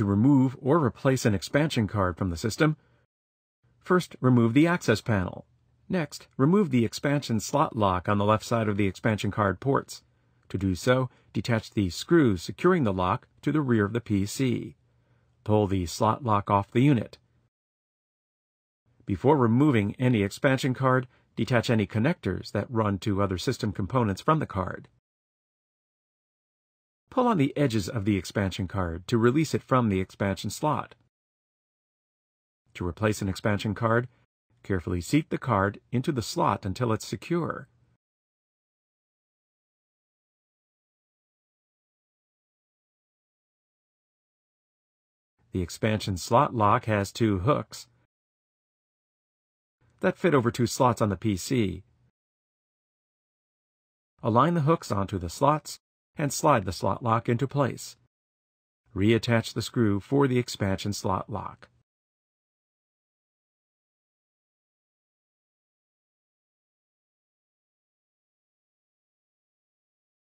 To remove or replace an expansion card from the system, first remove the access panel. Next, remove the expansion slot lock on the left side of the expansion card ports. To do so, detach the screws securing the lock to the rear of the PC. Pull the slot lock off the unit. Before removing any expansion card, detach any connectors that run to other system components from the card. Pull on the edges of the expansion card to release it from the expansion slot. To replace an expansion card, Carefully seat the card into the slot until it's secure. The expansion slot lock has two hooks that fit over two slots on the PC. Align the hooks onto the slots and slide the slot lock into place. Reattach the screw for the expansion slot lock.